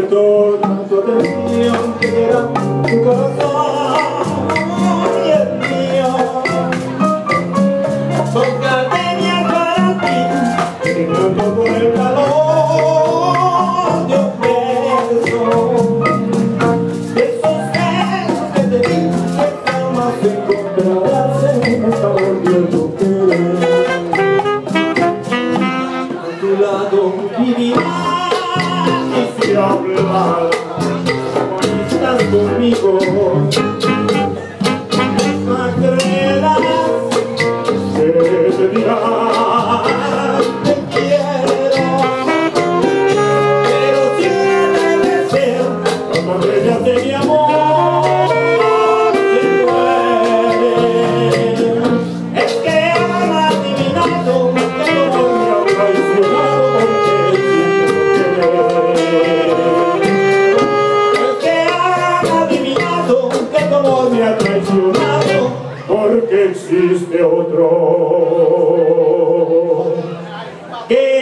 perdón, tu atención que te tu corazón. carnaval estás conmigo se te te quiero pero tiene deseo más bella de mi amor. que existe otro. Que